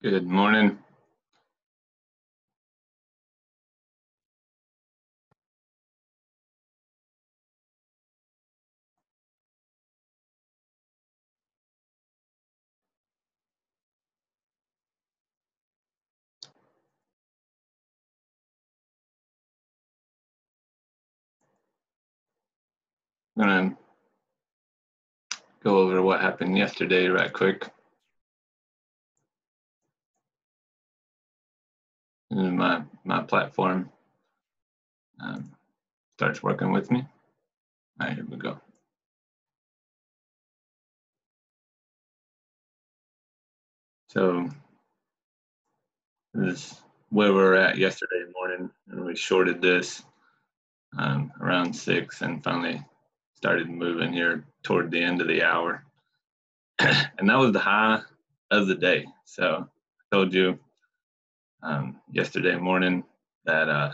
Good morning. I'm gonna go over what happened yesterday right quick. My my platform um, starts working with me. All right, here we go. So this is where we were at yesterday morning, and we shorted this um, around six, and finally started moving here toward the end of the hour. and that was the high of the day. So I told you um, yesterday morning that uh,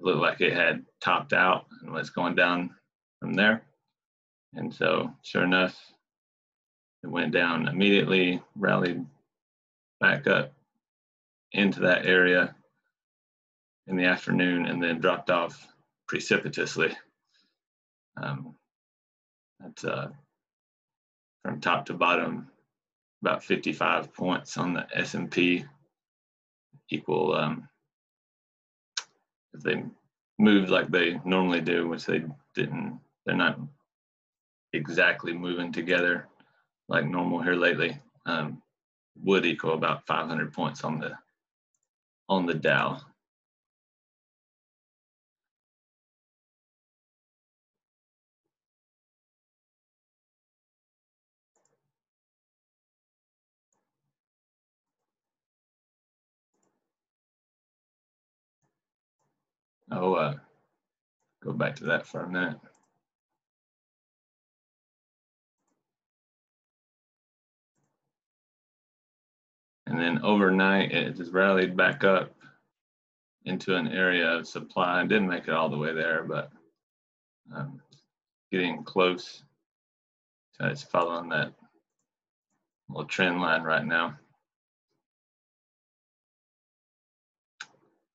looked like it had topped out and was going down from there. And so, sure enough, it went down immediately, rallied back up into that area in the afternoon, and then dropped off precipitously. Um, that's uh, from top to bottom, about 55 points on the S&P equal um, if they moved like they normally do, which they didn't. They're not exactly moving together like normal here lately. Um, would equal about 500 points on the on the Dow. Oh, uh, go back to that for a minute. And then overnight, it just rallied back up into an area of supply. I didn't make it all the way there, but um, getting close. So it's following that little trend line right now.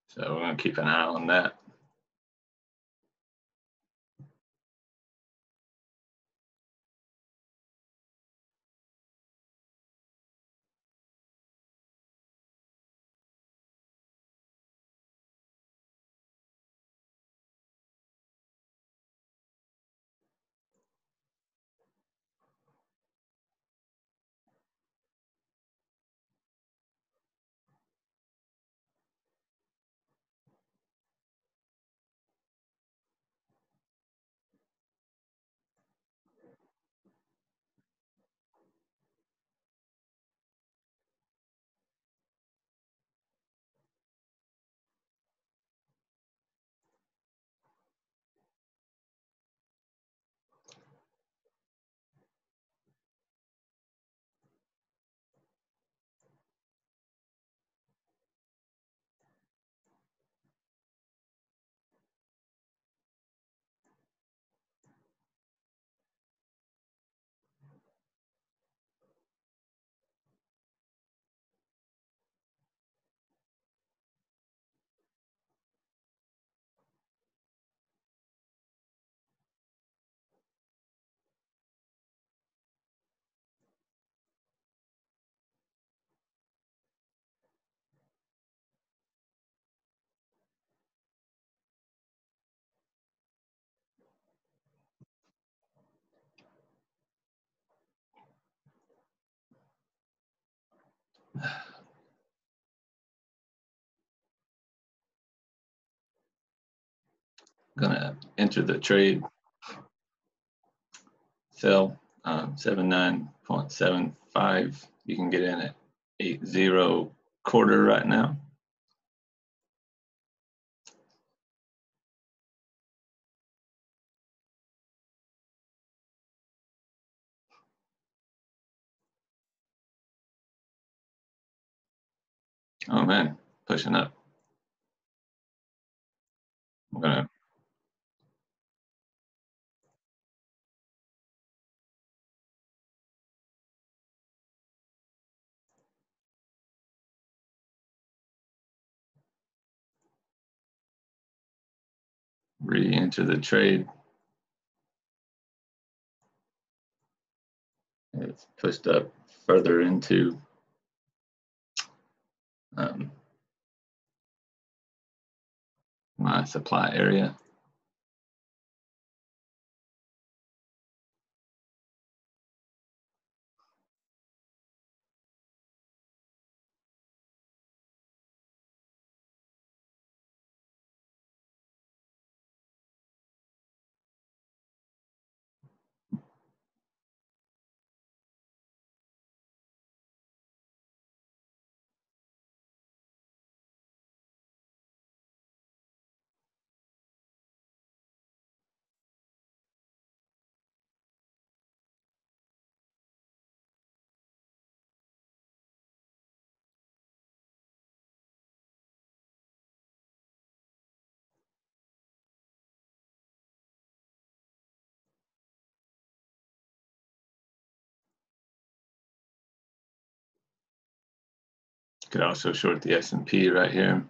So we're going to keep an eye on that. Gonna enter the trade. Sell um, 79.75. You can get in at 80 quarter right now. Oh man, pushing up. I'm gonna re-enter the trade. It's pushed up further into um, my supply area. Could also short the S&P right here.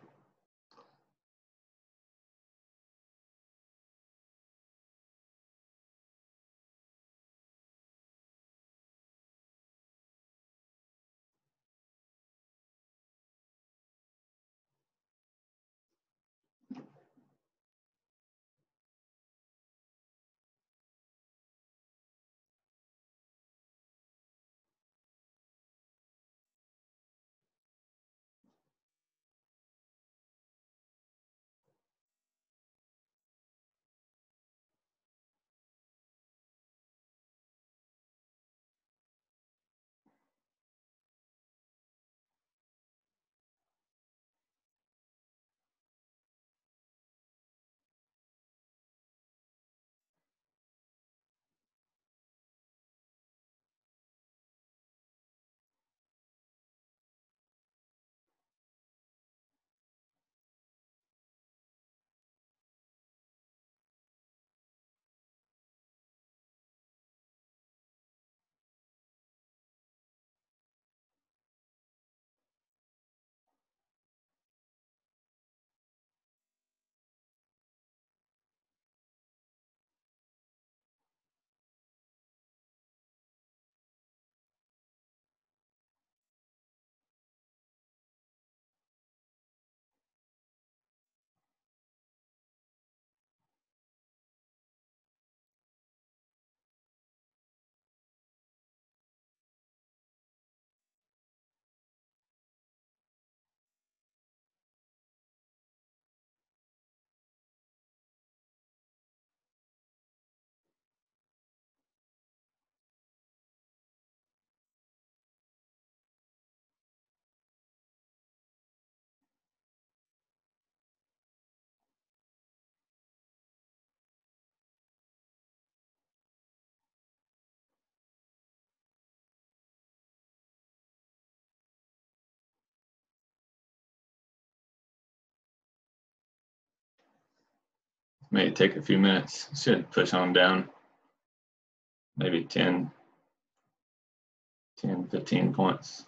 May take a few minutes. Should push on down. Maybe 10, 10, 15 points.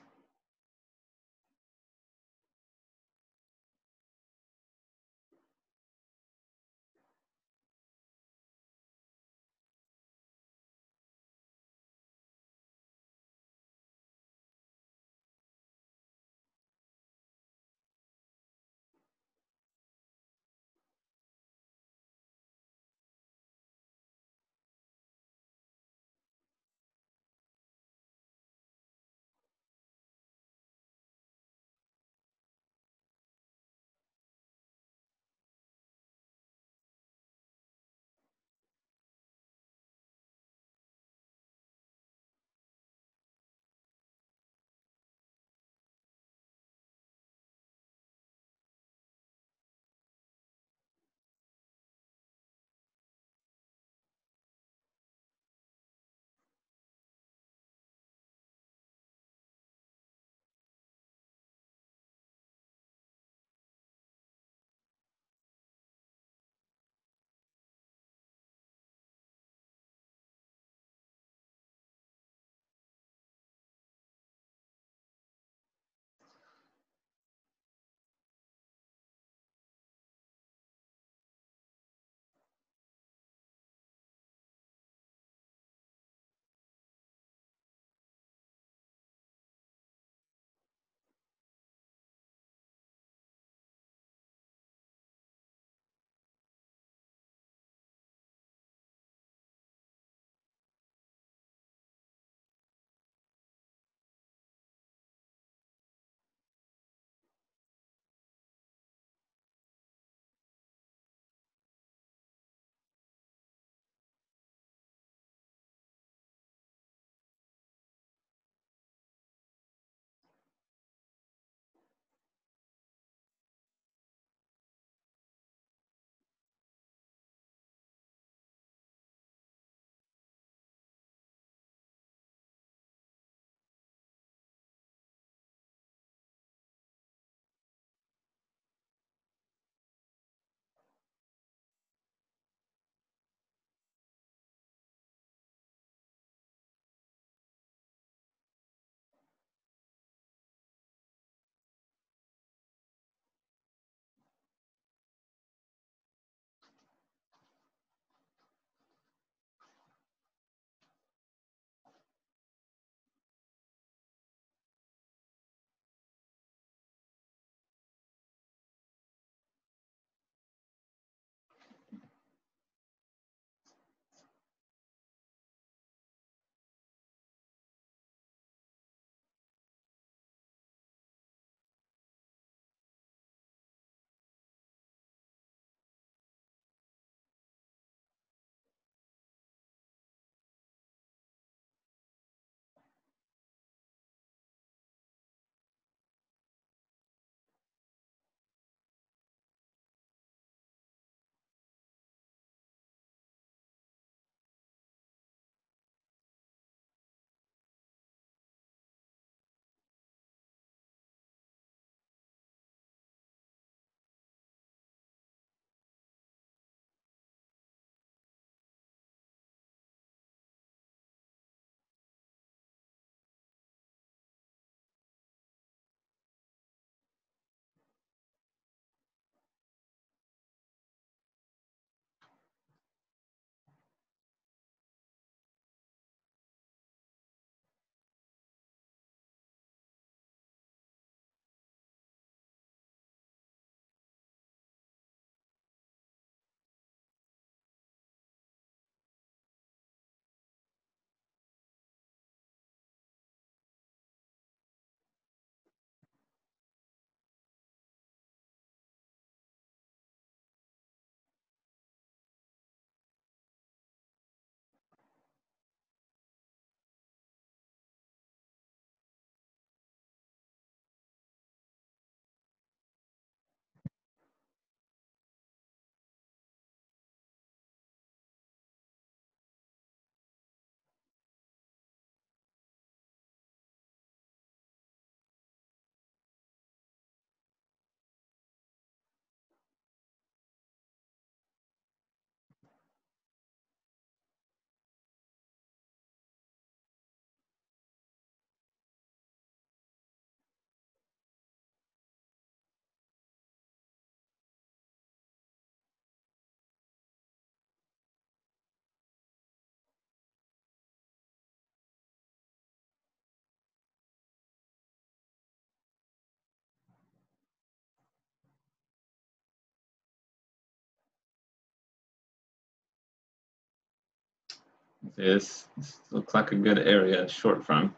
This, this looks like a good area short from.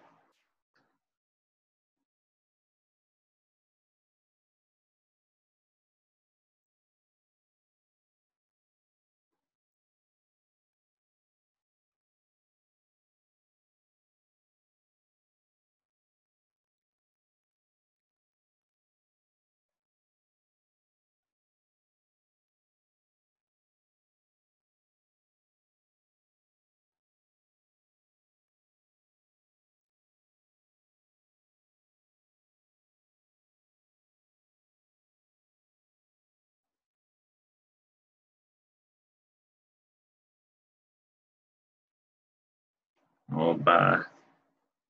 We'll buy,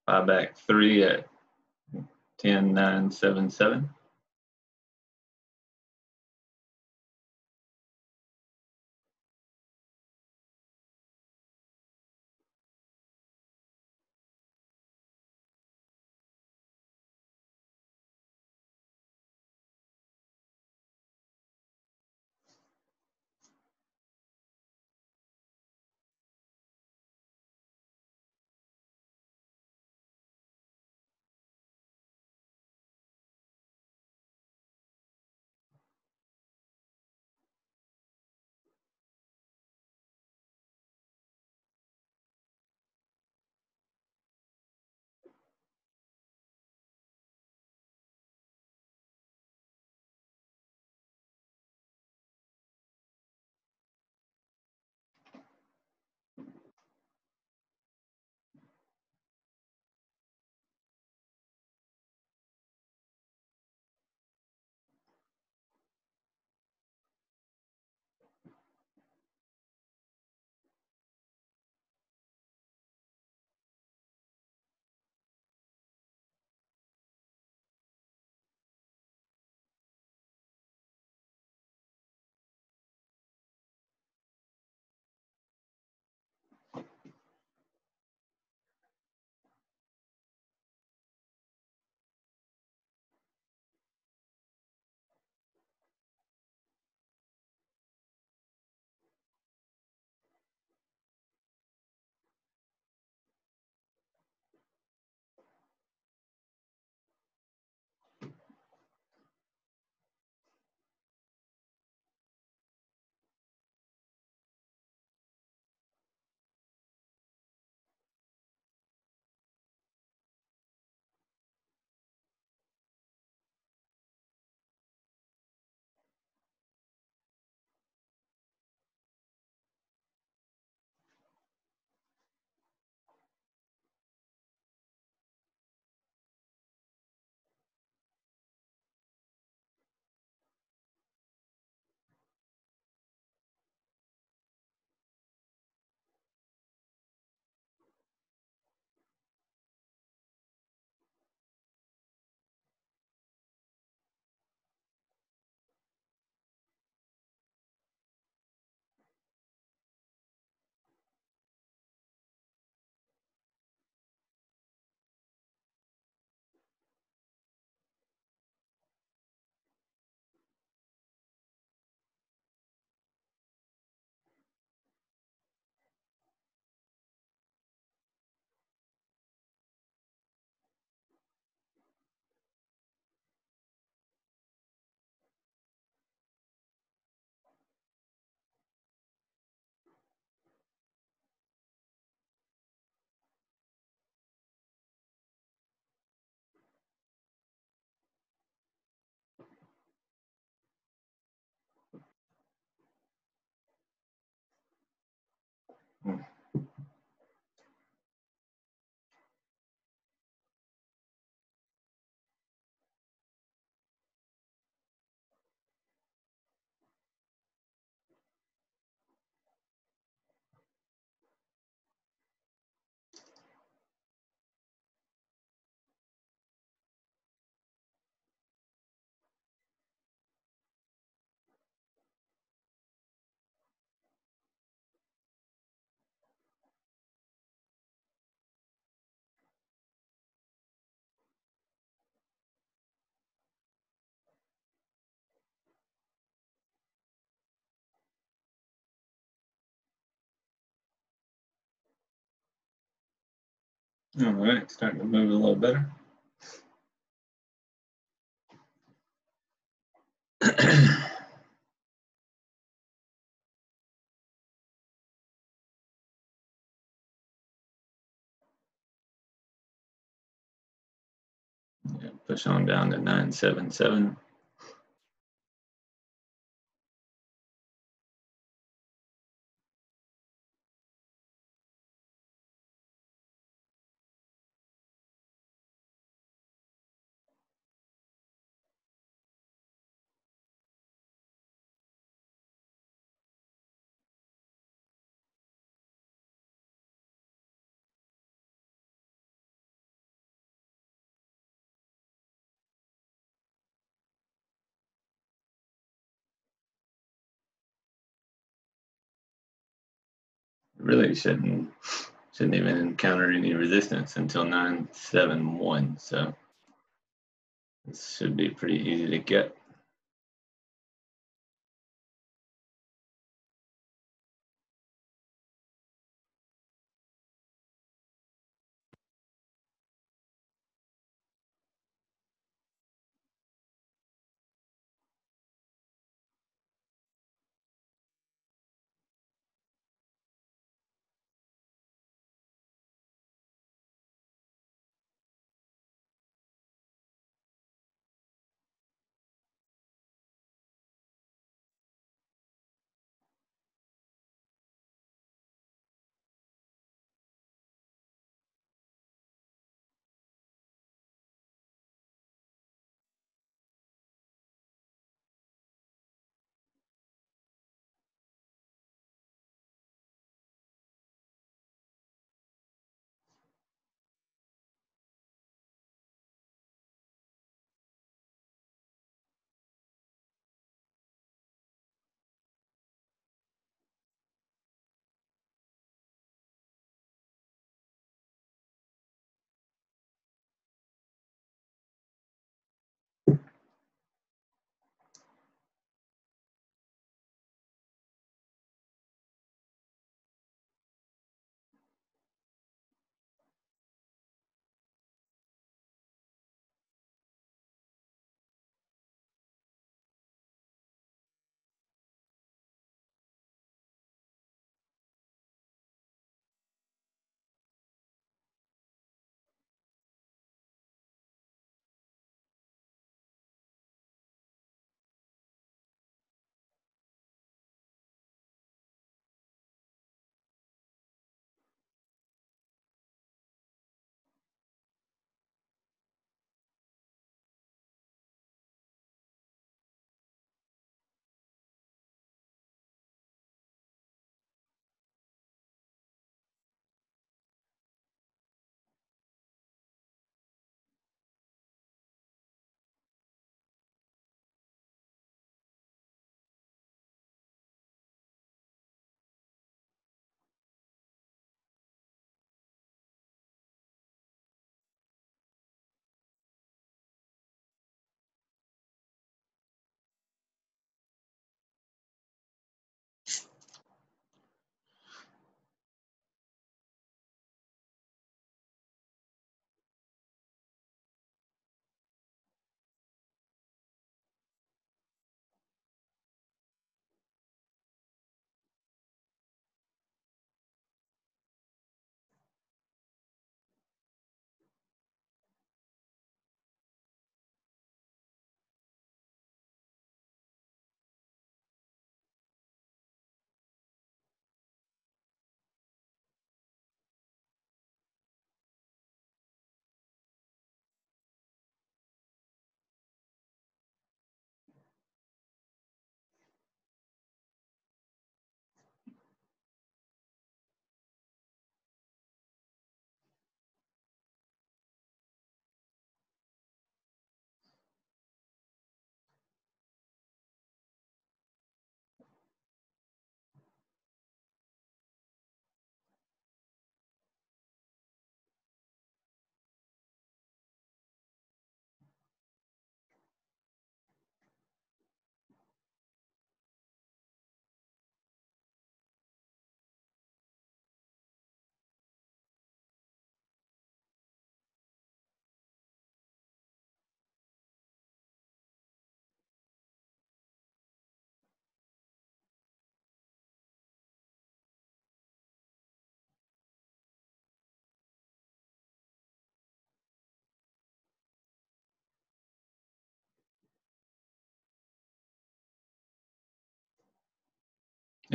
buy back three at 10,977. All right, starting to move a little better. Push on down to 977. Really shouldn't shouldn't even encounter any resistance until 971. So this should be pretty easy to get.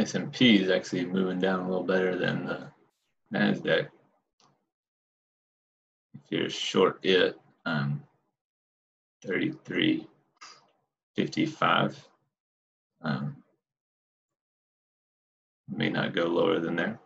S&P is actually moving down a little better than the NASDAQ. If you're short it, um, 33.55. Um, may not go lower than there.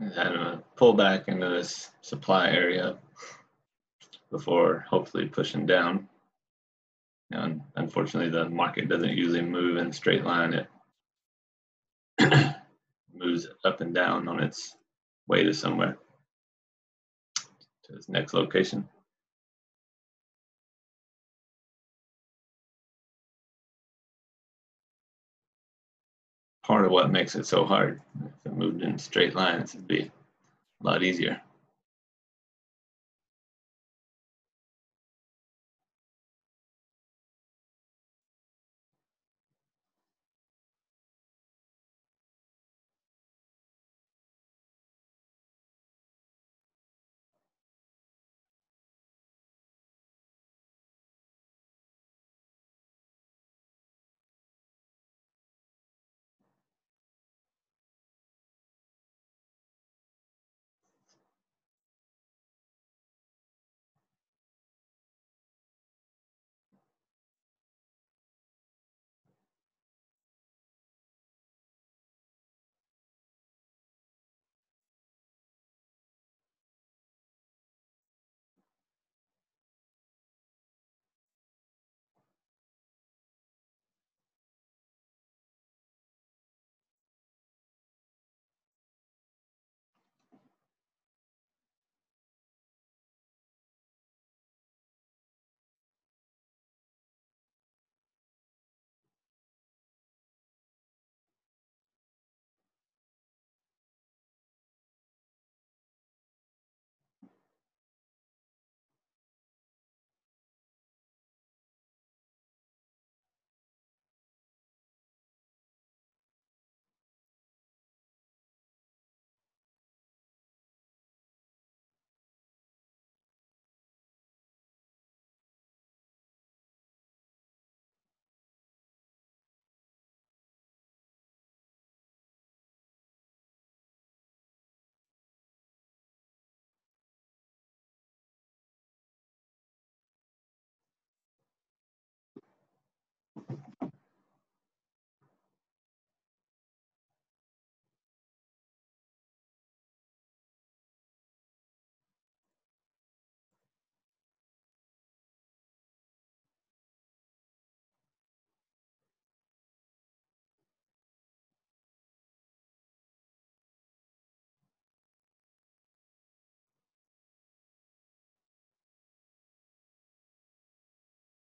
Had a pull back into this supply area before hopefully pushing down. And unfortunately, the market doesn't usually move in straight line. It moves up and down on its way to somewhere, to its next location. Part of what makes it so hard. If it moved in straight lines, it'd be a lot easier.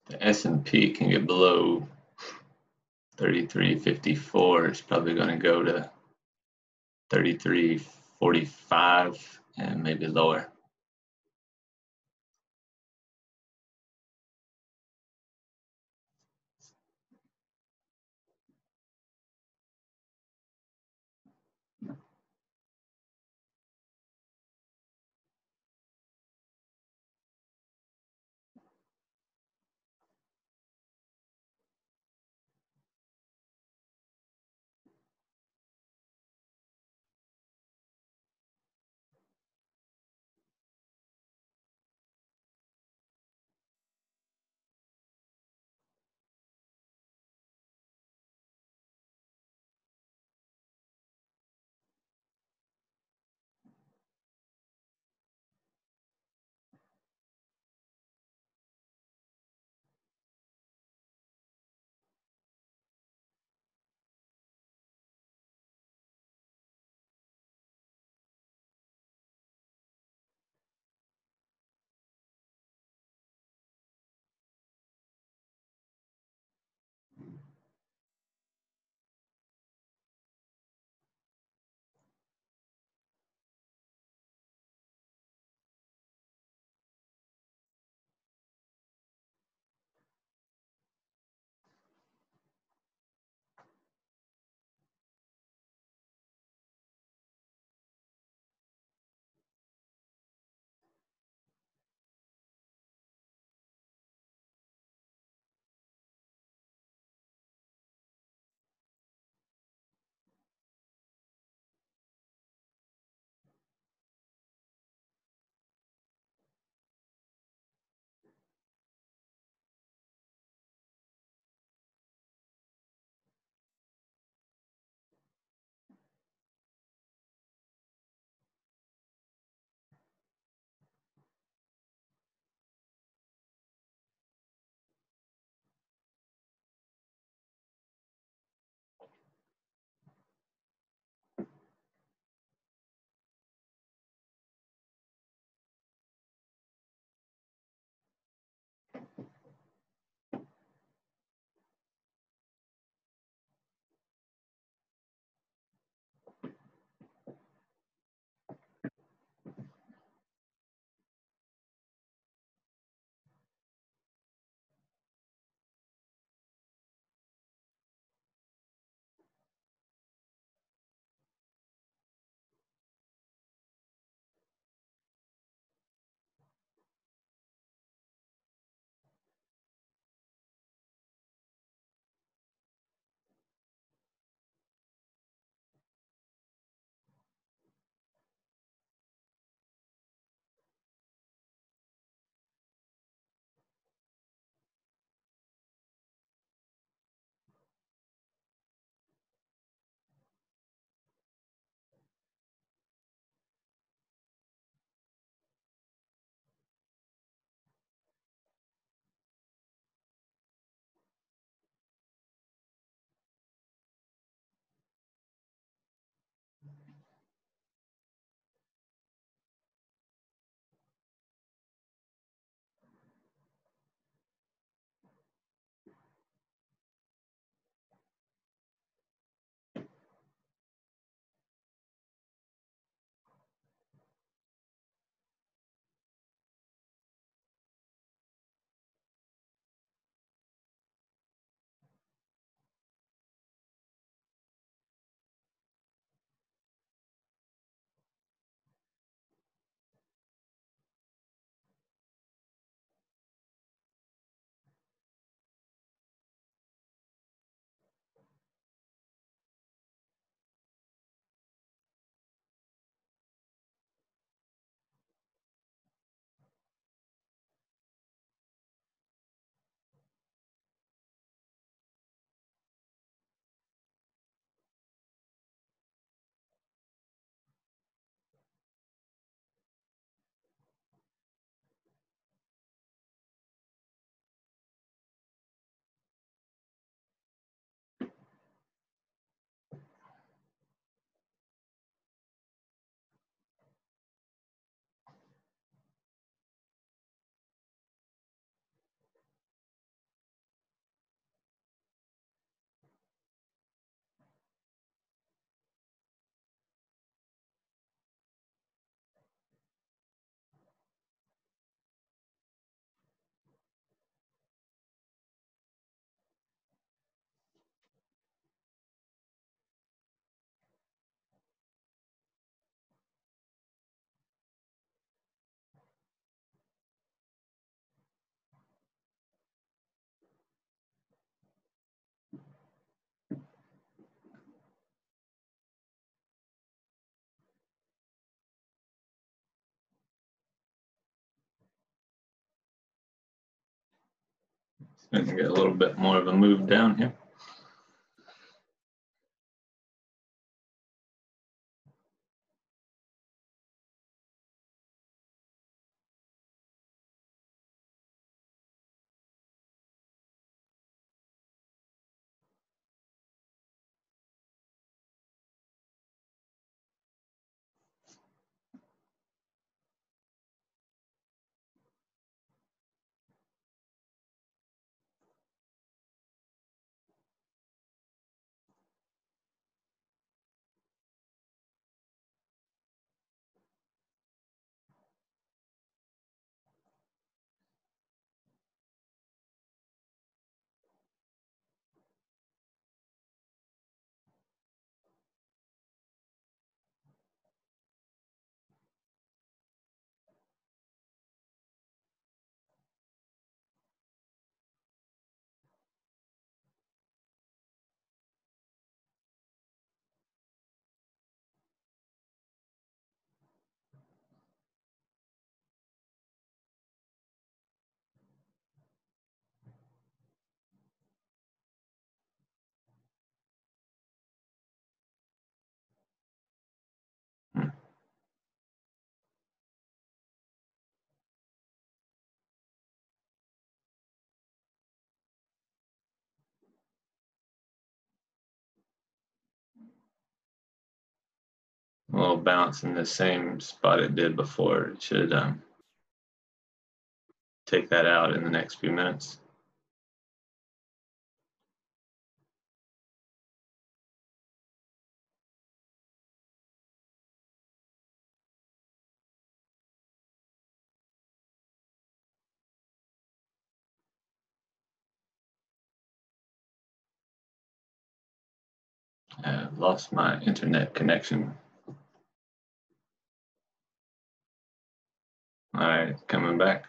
The S&P can get below 33.54, it's probably going to go to 33.45 and maybe lower. Gonna get a little bit more of a move down here. Little bounce in the same spot it did before. It should um, take that out in the next few minutes. I've lost my internet connection. All right, coming back.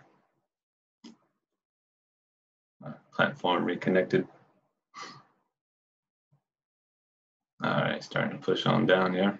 Platform reconnected. All right, starting to push on down here.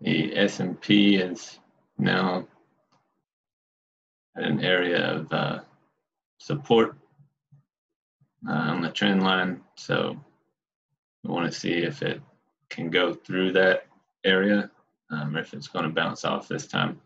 The S&P is now at an area of uh, support uh, on the trend line. So we want to see if it can go through that area um, or if it's going to bounce off this time.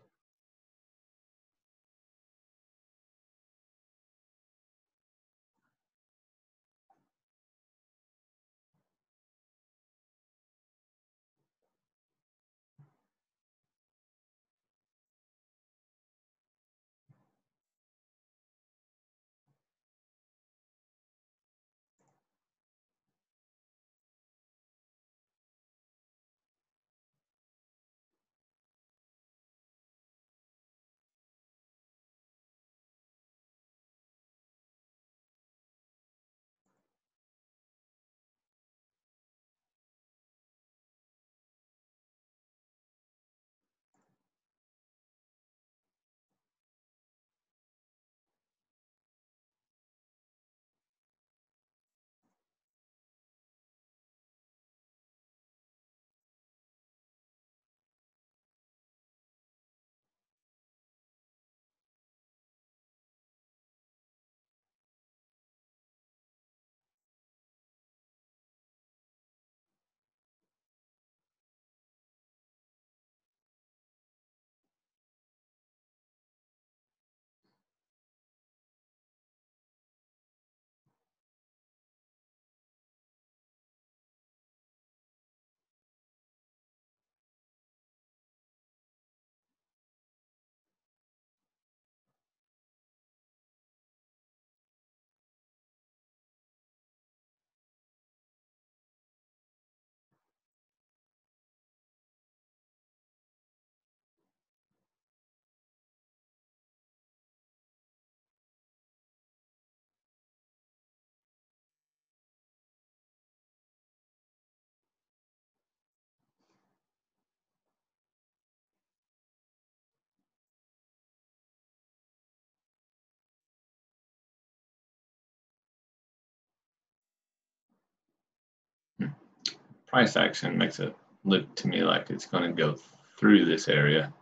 Price action makes it look to me like it's going to go through this area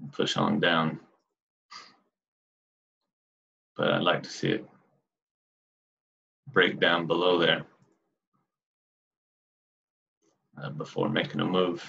and push on down. But I'd like to see it break down below there uh, before making a move.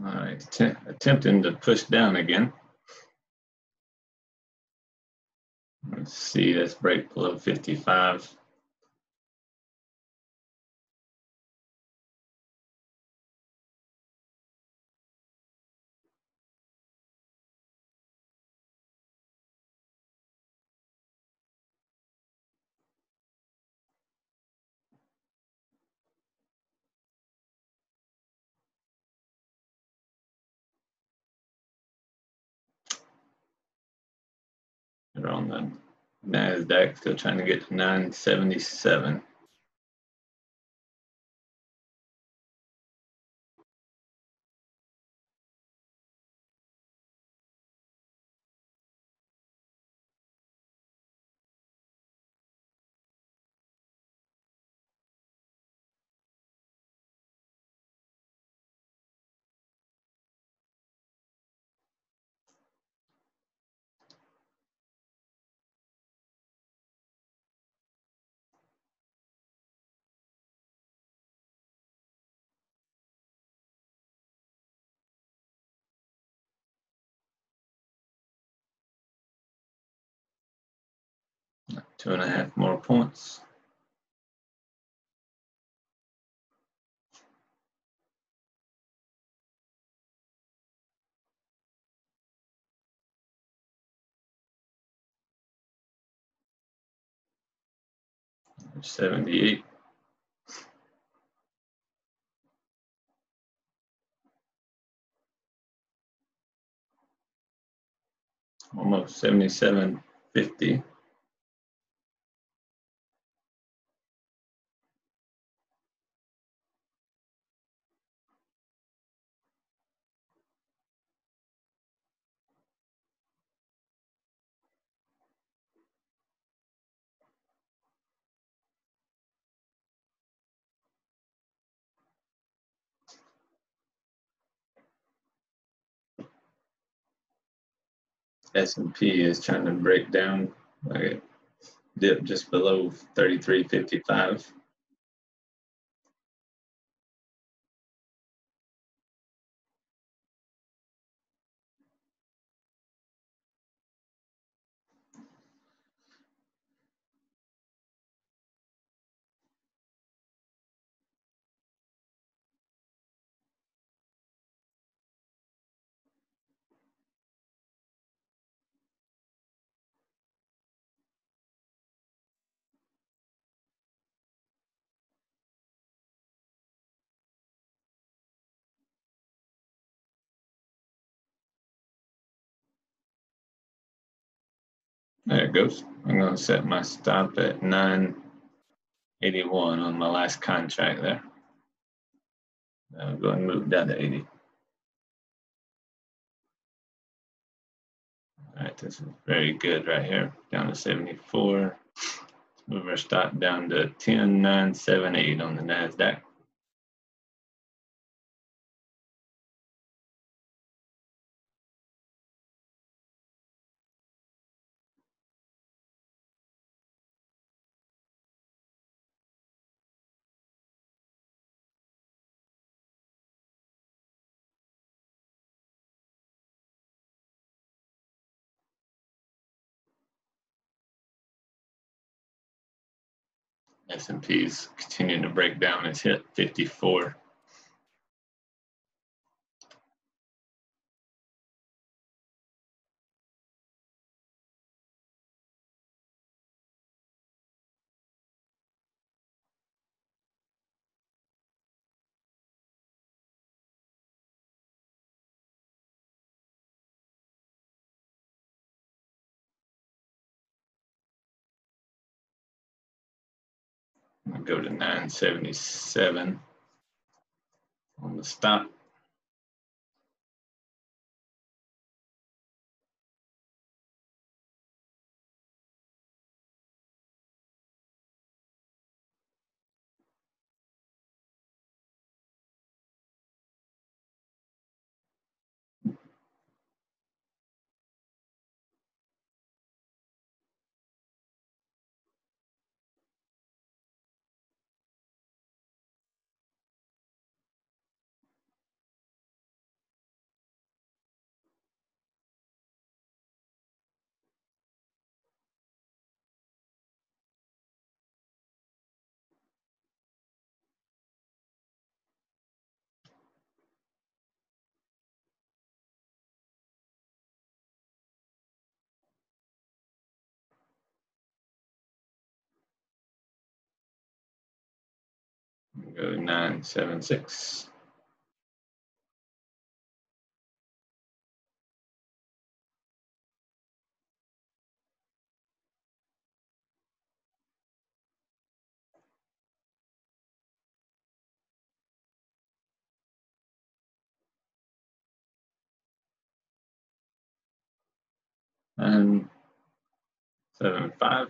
All right, att- attempting to push down again. Let's see, let's break below 55. On the NASDAQ, still trying to get to 977. Two and a half more points. Seventy-eight. Almost seventy-seven fifty. S&P is trying to break down, like dip just below 33.55. There it goes. I'm gonna set my stop at nine eighty-one on my last contract there. I'll go and move down to eighty. All right, this is very good right here, down to seventy-four. Let's move our stop down to ten nine seven eight on the NASDAQ. S and P's continuing to break down. It's hit fifty-four. I'll go to nine seventy-seven on the stop. Go nine seven six. And seven five.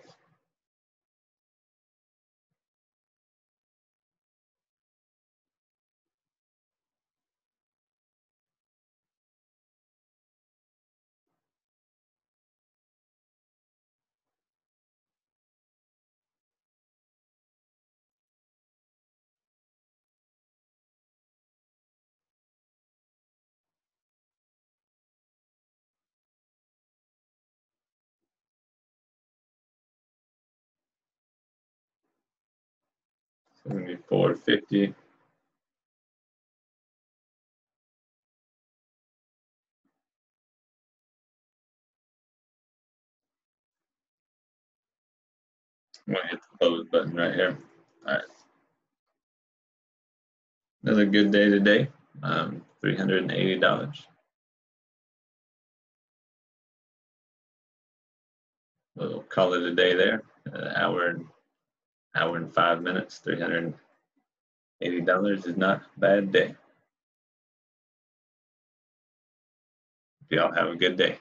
Seventy-four fifty. I'm gonna hit the close button right here. All right. Another good day today. Um, three hundred and eighty dollars. We'll call it a day there. Uh, hour and hour and five minutes. Three hundred and eighty dollars is not a bad day. Y'all have a good day.